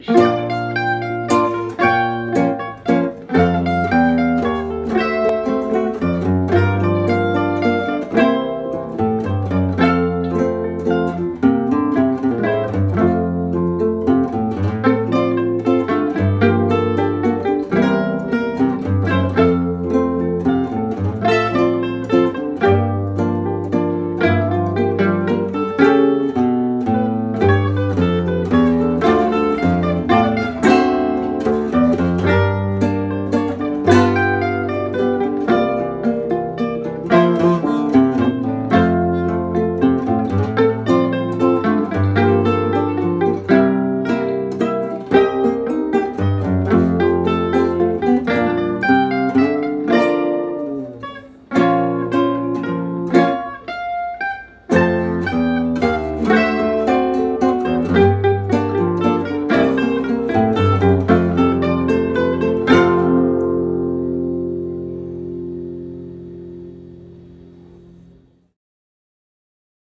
是